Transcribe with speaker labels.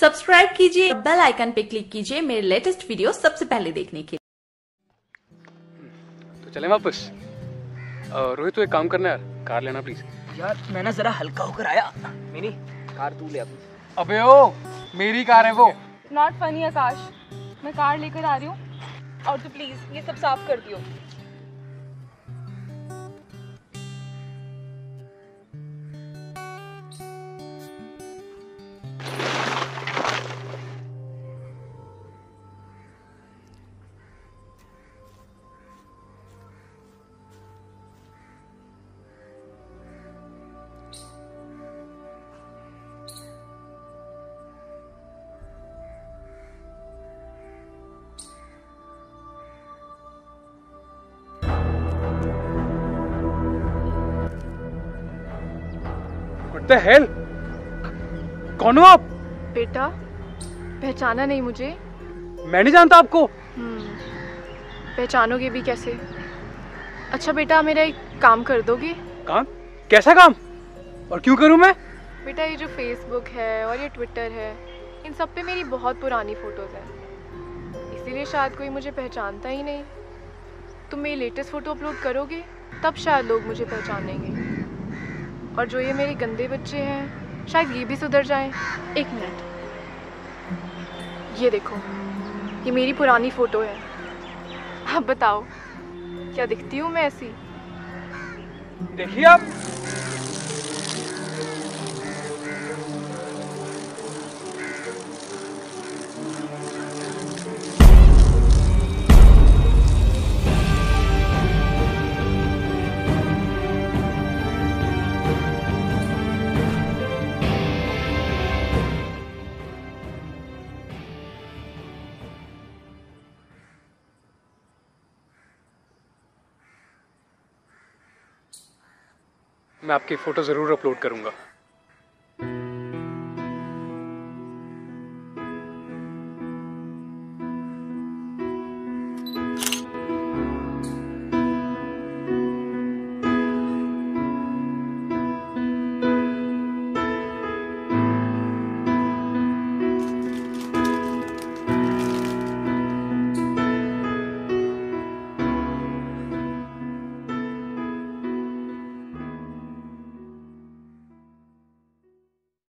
Speaker 1: Subscribe कीजिए bell icon पे click कीजिए मेरे लेटेस्ट वीडियो सबसे पहले देखने के लिए।
Speaker 2: तो चले वापस। रोहित तो एक काम करना यार कार लेना प्लीज़
Speaker 3: यार मैं ना जरा हल्का होकर आया। मिनी कार तू ले
Speaker 2: अबे ओ मेरी कार है वो।
Speaker 4: नॉट फनी आकाश मैं कार लेकर आ रही हूँ। और तो प्लीज़ ये सब साफ़ कर दियो।
Speaker 2: व्हाट द हेल कौन हो आप?
Speaker 4: बेटा पहचाना नहीं मुझे।
Speaker 2: मैं नहीं जानता आपको।
Speaker 4: हम्म, पहचानोगे भी कैसे? अच्छा बेटा मेरा एक काम कर दोगे?
Speaker 2: काम? कैसा काम? और क्यों करूँ मैं?
Speaker 4: बेटा ये जो फेसबुक है और ये ट्विटर है इन सब पे मेरी बहुत पुरानी फ़ोटोज़ हैं। इसीलिए शायद कोई मुझे पहचानता ही नहीं। तुम मेरी लेटेस्ट फ़ोटो अपलोड करोगे तब शायद लोग मुझे पहचानेंगे और जो ये मेरे गंदे बच्चे हैं, शायद ये भी सुधर जाए। एक मिनट। ये देखो, ये मेरी पुरानी फ़ोटो है। अब बताओ, क्या दिखती हूँ मैं ऐसी?
Speaker 2: देखिए आप। मैं आपकी फ़ोटो ज़रूर अपलोड करूँगा।